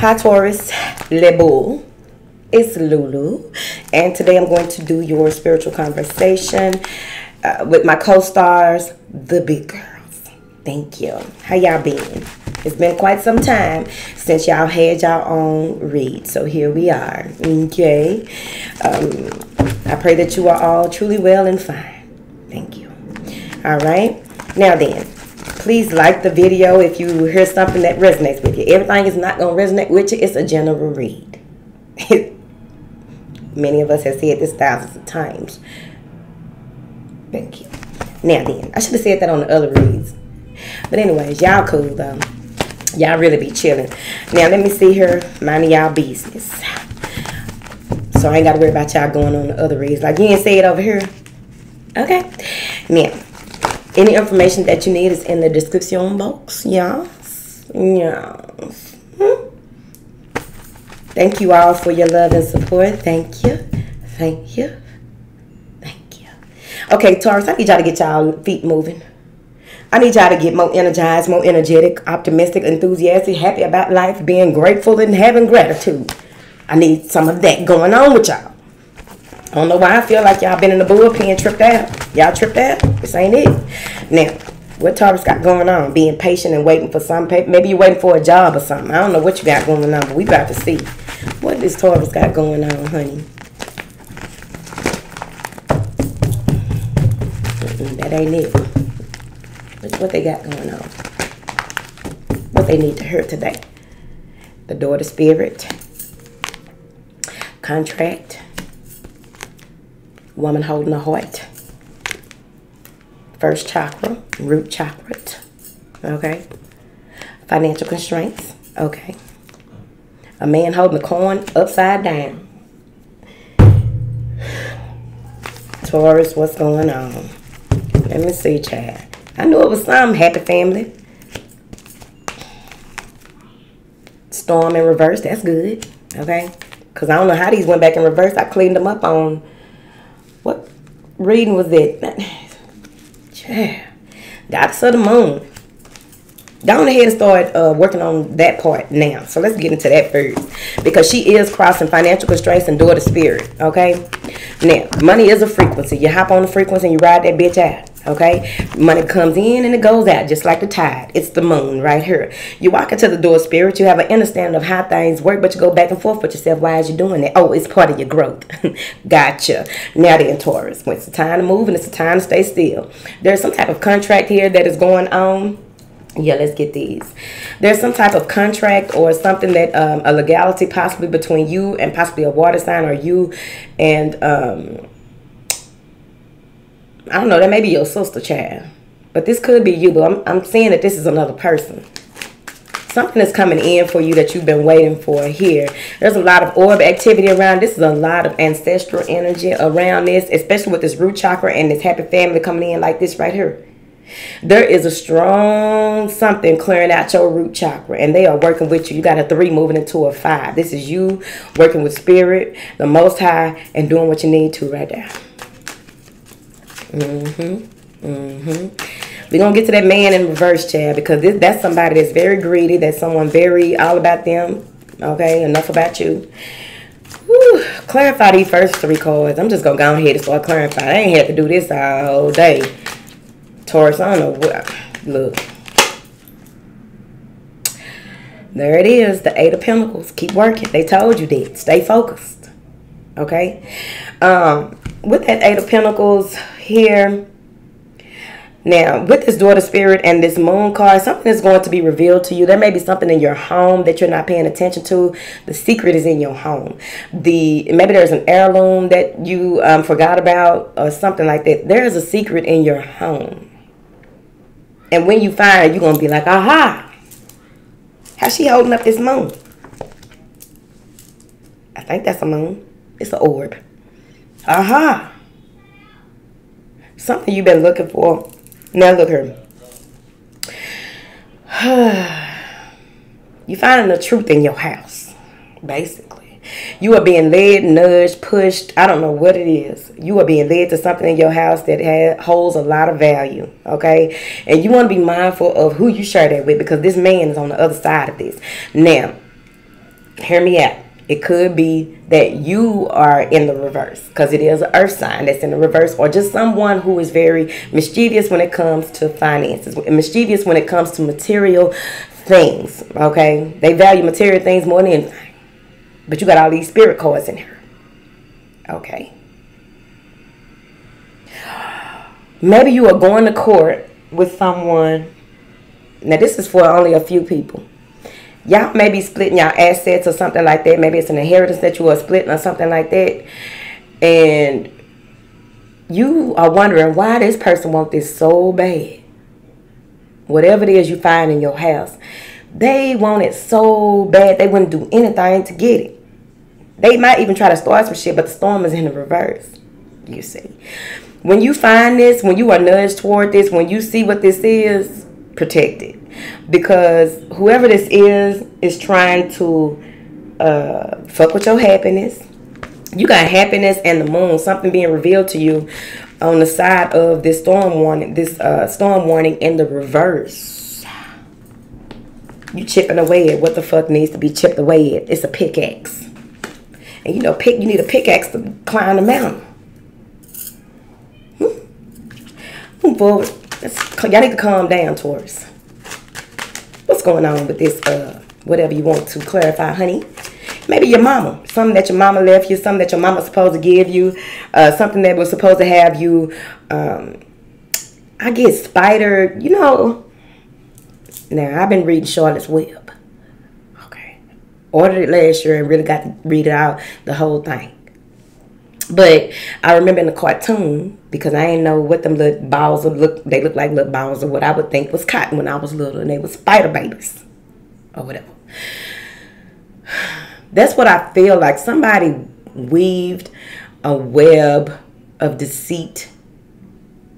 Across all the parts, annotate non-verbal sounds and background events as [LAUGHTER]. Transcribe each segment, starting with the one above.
Hi Taurus, Le Bull. It's Lulu, and today I'm going to do your spiritual conversation uh, with my co-stars, the big girls. Thank you. How y'all been? It's been quite some time since y'all had y'all own read, so here we are. Okay. Um, I pray that you are all truly well and fine. Thank you. All right. Now then, please like the video if you hear something that resonates with you. Everything is not going to resonate with you. It's a general read. [LAUGHS] Many of us have said this thousands of times. Thank you. Now then, I should have said that on the other reads. But anyways, y'all cool though. Y'all really be chilling. Now let me see here. Minding y'all business. So I ain't got to worry about y'all going on the other reads. Like you ain't say it over here. Okay. Now, any information that you need is in the description box. Yes. Yes. Hmm. Thank you all for your love and support. Thank you. Thank you. Thank you. Okay, Taurus, I need y'all to get y'all feet moving. I need y'all to get more energized, more energetic, optimistic, enthusiastic, happy about life, being grateful and having gratitude. I need some of that going on with y'all. I don't know why I feel like y'all been in the bullpen tripped out. Y'all tripped out? This ain't it. Now, what Taurus got going on? Being patient and waiting for some paper. Maybe you're waiting for a job or something. I don't know what you got going on, but we about to see. What this Taurus got going on, honey? that ain't it. That's what they got going on. What they need to hear today. The daughter spirit. Contract woman holding a heart. First chakra, root chakra. Okay. Financial constraints. Okay. A man holding a coin upside down. Taurus, what's going on? Let me see, Chad. I knew it was some happy family. Storm in reverse, that's good. Okay. Because I don't know how these went back in reverse. I cleaned them up on what reading was it? Yeah. [SIGHS] Goddess of the moon. Go ahead and start uh, working on that part now. So let's get into that first. Because she is crossing financial constraints and daughter spirit. Okay? Now, money is a frequency. You hop on the frequency and you ride that bitch out. Okay, money comes in and it goes out just like the tide. It's the moon right here. You walk into the door, spirit. You have an understanding of how things work, but you go back and forth with yourself. Why is you doing that? Oh, it's part of your growth. [LAUGHS] gotcha. Now then, Taurus, when it's the time to move and it's the time to stay still. There's some type of contract here that is going on yeah let's get these there's some type of contract or something that um, a legality possibly between you and possibly a water sign or you and um, I don't know, that may be your sister child. But this could be you, but I'm, I'm saying that this is another person. Something is coming in for you that you've been waiting for here. There's a lot of orb activity around. This is a lot of ancestral energy around this, especially with this root chakra and this happy family coming in like this right here. There is a strong something clearing out your root chakra, and they are working with you. You got a three moving into a five. This is you working with spirit, the most high, and doing what you need to right now. Mm-hmm. Mm-hmm. We're gonna get to that man in reverse, Chad, because this, that's somebody that's very greedy. That's someone very all about them. Okay, enough about you. Whew. Clarify these first three cards. I'm just gonna go ahead and start clarifying. I ain't have to do this all day. Taurus, I don't know what. Look. There it is, the Eight of Pentacles. Keep working. They told you that. Stay focused. Okay? Um, with that Eight of Pentacles, here. Now, with this daughter spirit and this moon card, something is going to be revealed to you. There may be something in your home that you're not paying attention to. The secret is in your home. The Maybe there's an heirloom that you um, forgot about or something like that. There is a secret in your home. And when you find it, you're going to be like, aha. How's she holding up this moon? I think that's a moon. It's an orb. Aha something you've been looking for. Now look here. [SIGHS] you finding the truth in your house, basically. You are being led, nudged, pushed. I don't know what it is. You are being led to something in your house that has, holds a lot of value, okay? And you want to be mindful of who you share that with because this man is on the other side of this. Now, hear me out. It could be that you are in the reverse because it is an earth sign that's in the reverse, or just someone who is very mischievous when it comes to finances, mischievous when it comes to material things. Okay, they value material things more than anything. But you got all these spirit cards in here. Okay. Maybe you are going to court with someone. Now, this is for only a few people. Y'all may be splitting your assets or something like that. Maybe it's an inheritance that you are splitting or something like that. And you are wondering why this person wants this so bad. Whatever it is you find in your house, they want it so bad they wouldn't do anything to get it. They might even try to start some shit, but the storm is in the reverse. You see. When you find this, when you are nudged toward this, when you see what this is, protect it. Because whoever this is is trying to uh, fuck with your happiness. You got happiness and the moon, something being revealed to you on the side of this storm warning, this uh, storm warning in the reverse. You chipping away at what the fuck needs to be chipped away at. It's a pickaxe. And you know, pick you need a pickaxe to climb the mountain. Move forward. y'all need to calm down, Taurus. What's going on with this, uh, whatever you want to clarify, honey? Maybe your mama. Something that your mama left you. Something that your mama supposed to give you. Uh, something that was supposed to have you, um, I get spider, you know. Now, I've been reading Charlotte's Web. Okay. Ordered it last year and really got to read it out, the whole thing. But I remember in the cartoon because I didn't know what them little balls would look. They look like little balls of what I would think was cotton when I was little, and they were spider babies or whatever. [SIGHS] That's what I feel like. Somebody weaved a web of deceit,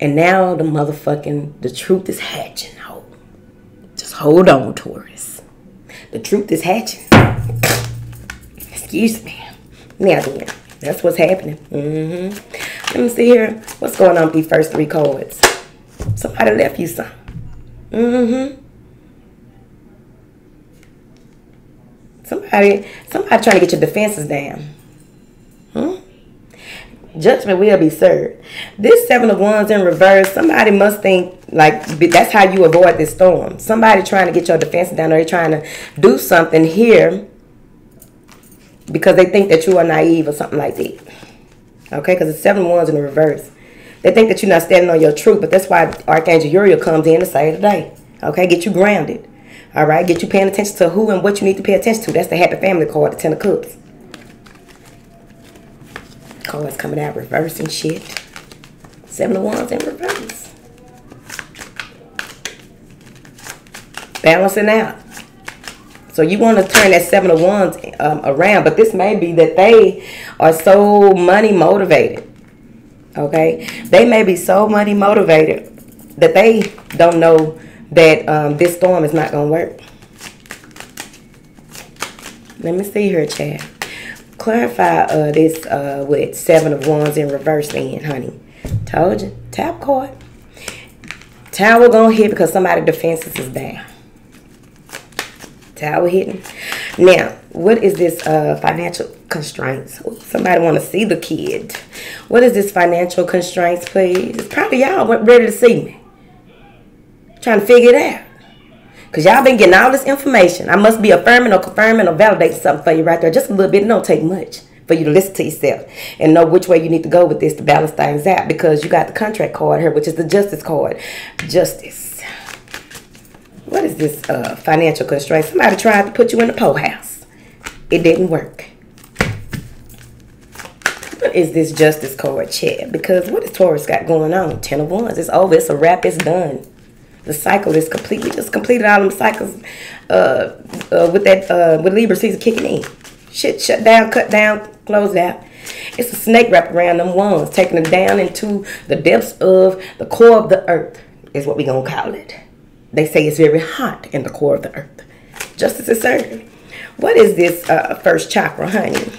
and now the motherfucking the truth is hatching. Hold, just hold on, Taurus. The truth is hatching. Excuse me. Now then. That's what's happening. Mm-hmm. Let me see here. What's going on with these first three cards? Somebody left you some. Mm-hmm. Somebody, somebody trying to get your defenses down. Hmm? Judgment will be served. This seven of wands in reverse. Somebody must think like that's how you avoid this storm. Somebody trying to get your defenses down, or they're trying to do something here because they think that you are naive or something like that. Okay, because it's seven wands in the reverse. They think that you're not standing on your truth, but that's why Archangel Uriel comes in to save the day. Okay, get you grounded. All right, get you paying attention to who and what you need to pay attention to. That's the Happy Family card, the Ten of Cups. Cards coming out reverse and shit. Seven of Wands in reverse. Balancing out. So you want to turn that seven of wands um, around, but this may be that they are so money motivated. Okay, they may be so money motivated that they don't know that um, this storm is not gonna work. Let me see here, Chad. Clarify uh, this uh, with seven of wands in reverse, then, honey. Told you, tap card. Tower gonna hit because somebody defenses is down. Tower hitting. Now, what is this uh, financial constraints? Somebody want to see the kid. What is this financial constraints, please? It's probably y'all weren't ready to see me. Trying to figure it out. Because y'all been getting all this information. I must be affirming or confirming or validating something for you right there. Just a little bit. It don't take much for you to listen to yourself and know which way you need to go with this to balance things out. Because you got the contract card here, which is the justice card. Justice what is this uh, financial constraint? Somebody tried to put you in the po house. It didn't work. What is this justice card, Chad? Because what has Taurus got going on? Ten of Wands. It's over. It's a wrap. It's done. The cycle is complete. We just completed all them cycles uh, uh, with that uh, with Libra season kicking in. Shit shut down, cut down, closed out. It's a snake wrap around them wands, taking them down into the depths of the core of the earth, is what we gonna call it. They say it's very hot in the core of the earth. Justice is certain. What is this uh, first chakra, honey?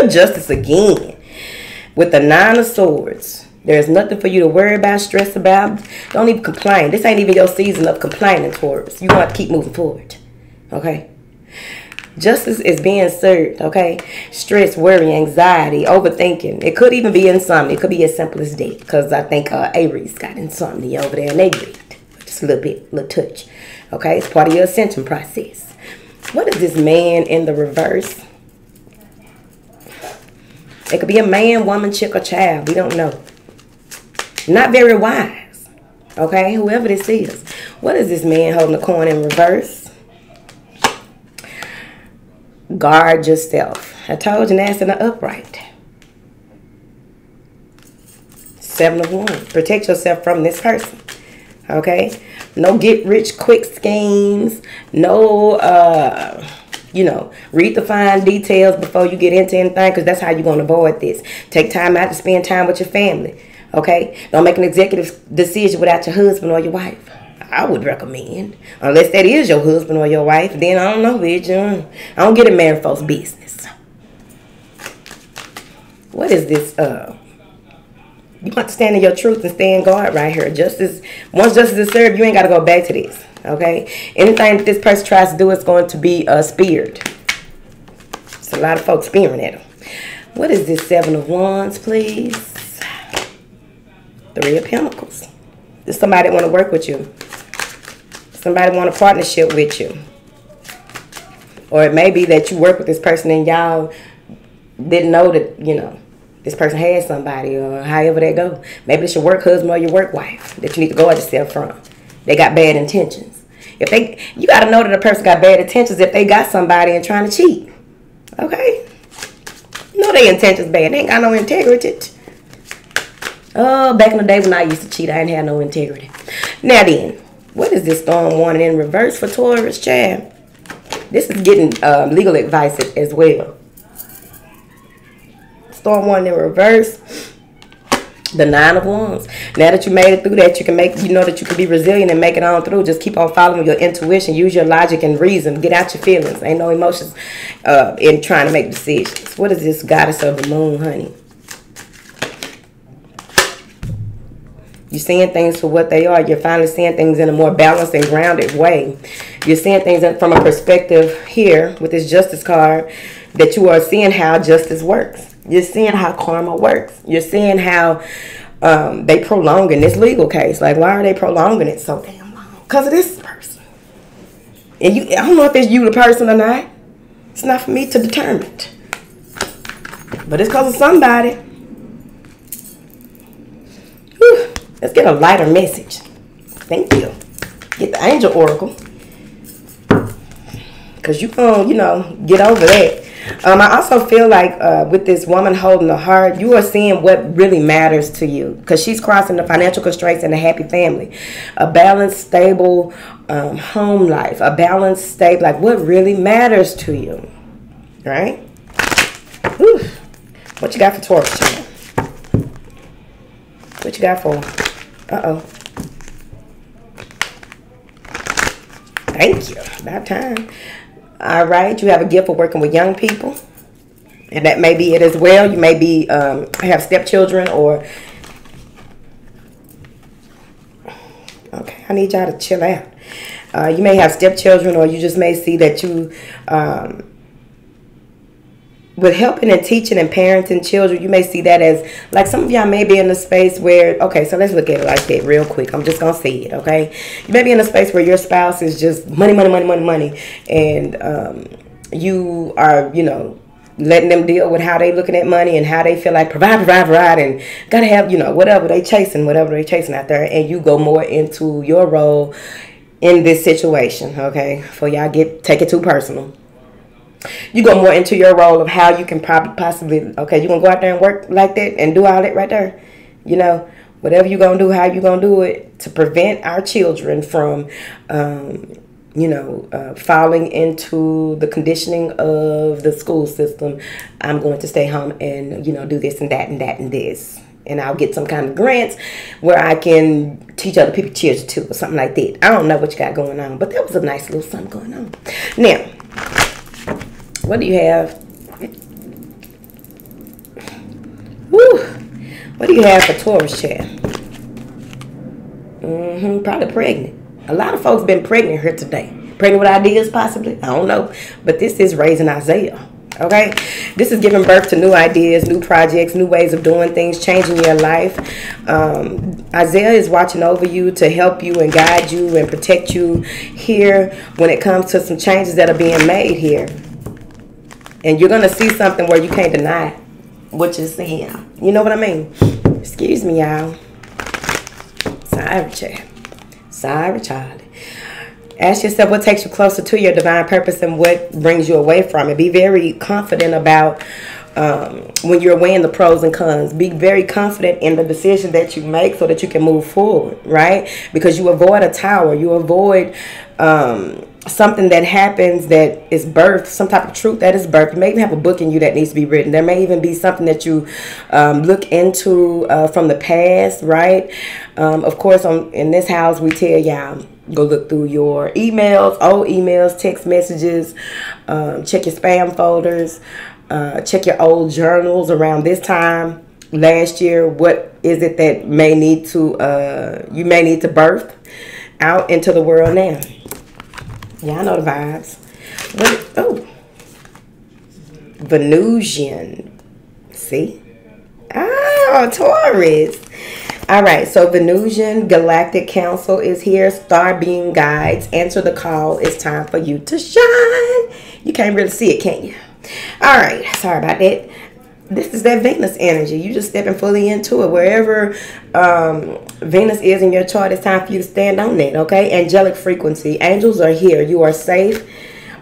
[LAUGHS] Justice again. With the nine of swords. There's nothing for you to worry about, stress about. Don't even complain. This ain't even your season of complaining, Taurus. You want to keep moving forward. Okay? Justice is being served, okay? Stress, worry, anxiety, overthinking. It could even be insomnia. It could be as simple as that. Because I think uh, Aries got insomnia over there and they read. Just a little bit, a little touch. Okay? It's part of your ascension process. What is this man in the reverse? It could be a man, woman, chick, or child. We don't know. Not very wise. Okay? Whoever this is. What is this man holding the coin in reverse? Guard yourself. I told you that's in the upright. Seven of Wands. Protect yourself from this person. Okay? No get rich quick schemes. No, uh, you know, read the fine details before you get into anything because that's how you're going to avoid this. Take time out to spend time with your family. Okay? Don't make an executive decision without your husband or your wife. I would recommend. Unless that is your husband or your wife, then I don't know, bitch. I don't get in married folks' business. What is this? Uh, you want to stand in your truth and stay in guard right here. Justice, once justice is served, you ain't got to go back to this. Okay? Anything that this person tries to do is going to be uh, speared. It's a lot of folks spearing at them. What is this Seven of Wands, please? Three of Pentacles. Somebody want to work with you. Somebody want a partnership with you. Or it may be that you work with this person and y'all didn't know that, you know, this person has somebody or however they go. Maybe it's your work husband or your work wife that you need to guard yourself from. They got bad intentions. If they, you got to know that a person got bad intentions if they got somebody and trying to cheat. Okay? Know their intentions bad. They ain't got no integrity. Oh, back in the day when I used to cheat, I didn't have no integrity. Now then, what is this storm warning in reverse for Taurus, Chad? This is getting um, legal advice as well. Storm warning in reverse. The nine of wands. Now that you made it through that, you can make you know that you can be resilient and make it on through. Just keep on following your intuition. Use your logic and reason. Get out your feelings. Ain't no emotions uh, in trying to make decisions. What is this goddess of the moon, honey? You're seeing things for what they are. You're finally seeing things in a more balanced and grounded way. You're seeing things from a perspective here with this justice card that you are seeing how justice works. You're seeing how karma works. You're seeing how um, they prolong in this legal case. Like, why are they prolonging it so damn long? Because of this person. And you, I don't know if it's you, the person, or not. It's not for me to determine. But it's because of somebody. Whew. Let's get a lighter message. Thank you. Get the angel oracle. Because you can, you know, get over that. Um, I also feel like uh, with this woman holding the heart, you are seeing what really matters to you. Because she's crossing the financial constraints and a happy family. A balanced, stable um, home life. A balanced, stable, like what really matters to you. Right? What you got for Taurus? What you got for uh-oh. Thank you. About time. All right. You have a gift for working with young people. And that may be it as well. You may be um, have stepchildren or... Okay. I need y'all to chill out. Uh, you may have stepchildren or you just may see that you... Um, with helping and teaching and parenting children, you may see that as like some of y'all may be in a space where okay, so let's look at it like that real quick. I'm just gonna say it, okay? You may be in a space where your spouse is just money, money, money, money, money, and um, you are, you know, letting them deal with how they looking at money and how they feel like provide, provide, provide, and gotta have, you know, whatever they chasing, whatever they chasing out there, and you go more into your role in this situation, okay? For y'all get take it too personal you go more into your role of how you can probably possibly okay you're gonna go out there and work like that and do all that right there you know whatever you're gonna do how you gonna do it to prevent our children from um, you know uh, falling into the conditioning of the school system i'm going to stay home and you know do this and that and that and this and I'll get some kind of grants where I can teach other people cheers too or something like that. I don't know what you got going on, but that was a nice little something going on. Now, what do you have? Woo! What do you have for Taurus chat? Mm-hmm. Probably pregnant. A lot of folks been pregnant here today. Pregnant with ideas, possibly. I don't know. But this is raising Isaiah. Okay, this is giving birth to new ideas, new projects, new ways of doing things, changing your life. Um, Isaiah is watching over you to help you and guide you and protect you here when it comes to some changes that are being made here. And you're to see something where you can't deny what you're seeing. You know what I mean? Excuse me, y'all. Sorry, Chad. Sorry, Charlie. Ask yourself what takes you closer to your divine purpose and what brings you away from it. Be very confident about um, when you're weighing the pros and cons. Be very confident in the decision that you make so that you can move forward, right? Because you avoid a tower, you avoid um, something that happens that is birthed, some type of truth that is birthed. You may even have a book in you that needs to be written. There may even be something that you um, look into uh, from the past, right? Um, of course, on in this house, we tell y'all go look through your emails, old emails, text messages, um, check your spam folders, uh, check your old journals around this time last year. What is it that may need to uh, you may need to birth out into the world now? I know the vibes. What? Oh, Venusian. See? Oh, Taurus. All right, so Venusian Galactic Council is here. Star being guides. Answer the call. It's time for you to shine. You can't really see it, can you? All right, sorry about that. This is that Venus energy. You just stepping fully into it. Wherever um, Venus is in your chart, it's time for you to stand on it, okay? Angelic frequency. Angels are here. You are safe.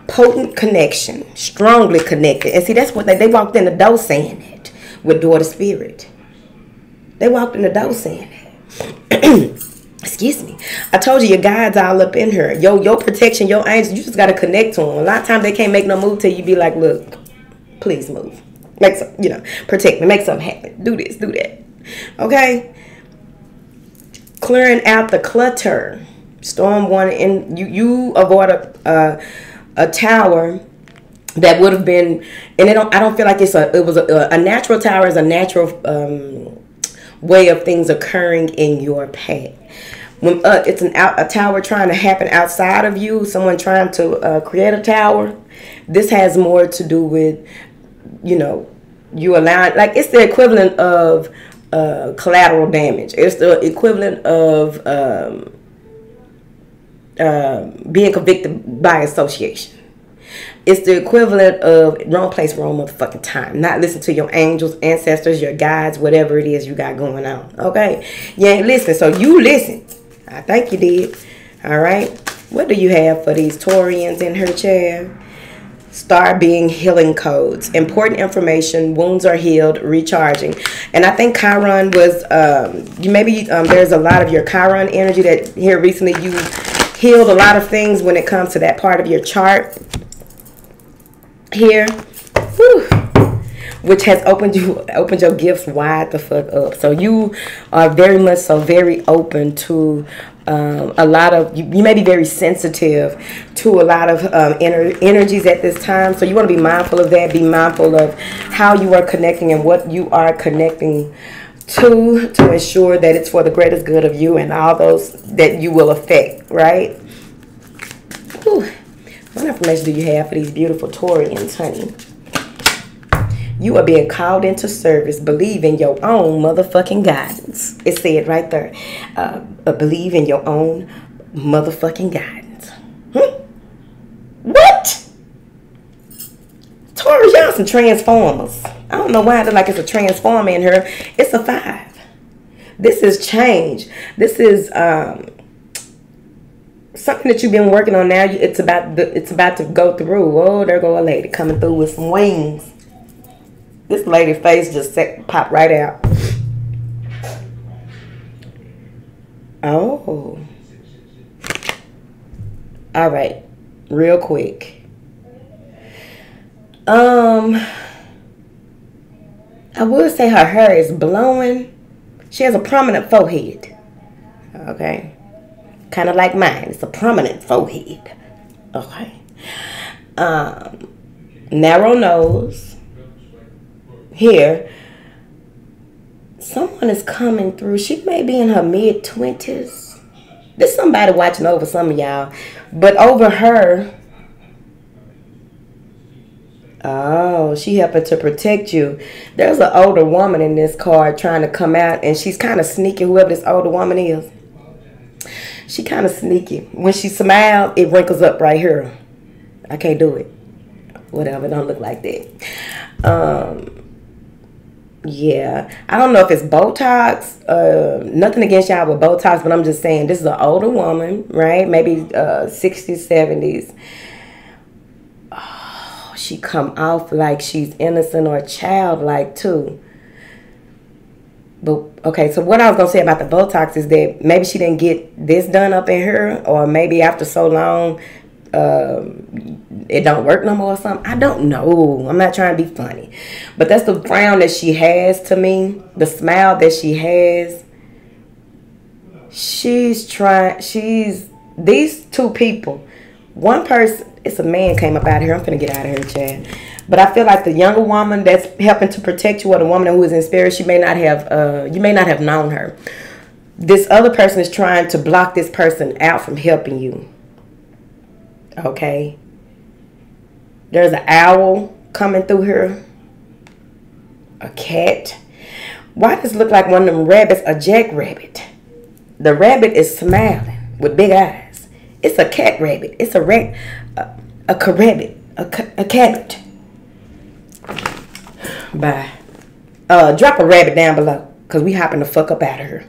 Potent connection. Strongly connected. And see, that's what they, they walked in the door saying it with daughter spirit. They walked in the door saying that. [CLEARS THROAT] Excuse me. I told you your guides all up in her. Yo, your protection, your angels, you just gotta connect to them. A lot of times they can't make no move till you be like, look, please move. Make some, you know, protect me, make something happen. Do this, do that. Okay? Clearing out the clutter. Storm one and you you avoid a uh, a tower that would have been and it don't I don't feel like it's a it was a, a natural tower is a natural um way of things occurring in your path. When uh, it's an out, a tower trying to happen outside of you, someone trying to uh, create a tower, this has more to do with, you know, you allowing like it's the equivalent of uh, collateral damage. It's the equivalent of um, uh, being convicted by association. It's the equivalent of wrong place, wrong motherfucking time. Not listen to your angels, ancestors, your guides, whatever it is you got going on. Okay? You ain't listening. So you listen. I think you did. All right? What do you have for these Taurians in her chair? Star being healing codes. Important information. Wounds are healed. Recharging. And I think Chiron was, um, you maybe um, there's a lot of your Chiron energy that here recently you healed a lot of things when it comes to that part of your chart here, whew, which has opened you opened your gifts wide the fuck up. So you are very much so very open to um, a lot of you, you, may be very sensitive to a lot of um, ener- energies at this time so you want to be mindful of that be mindful of how you are connecting and what you are connecting to to ensure that it's for the greatest good of you and all those that you will affect right Whew. What information do you have for these beautiful Taurians, honey? You are being called into service. Believe in your own motherfucking guidance. It said right there. Uh, believe in your own motherfucking guidance. Hmm? What? Tori Johnson Transformers. I don't know why look like it's a transformer in her. It's a five. This is change. This is um, something that you've been working on now. It's about the, it's about to go through. Whoa, there go a lady coming through with some wings. This lady face just set, popped right out. Oh. All right, real quick. Um, I would say her hair is blowing. She has a prominent forehead. Okay kind of like mine. It's a prominent forehead. Okay. Um, narrow nose. Here. Someone is coming through. She may be in her mid 20s. There's somebody watching over some of y'all. But over her, Oh, she helping to protect you. There's an older woman in this card trying to come out, and she's kind of sneaky, whoever this older woman is. She kind of sneaky. When she smiles, it wrinkles up right here. I can't do it. Whatever, don't look like that. Um, yeah, I don't know if it's Botox. Uh, nothing against y'all with Botox, but I'm just saying this is an older woman, right? Maybe uh, 60s, 70s she come off like she's innocent or childlike too. But okay, so what I was gonna say about the Botox is that maybe she didn't get this done up in her, or maybe after so long, um, it don't work no more or something. I don't know. I'm not trying to be funny, but that's the frown that she has to me. The smile that she has. She's trying. She's these two people. One person it's a man came up out here. I'm gonna get out of here, Chad. But I feel like the younger woman that's helping to protect you, or the woman who is in spirit, she may not have, uh, you may not have known her. This other person is trying to block this person out from helping you. Okay. There's an owl coming through here. A cat. Why does look like one of them rabbits? A jackrabbit. The rabbit is smiling with big eyes. It's a cat rabbit. It's a rat a carrot, a, a carrot. Bye. Uh, drop a rabbit down below, because we hopping the fuck up out of here.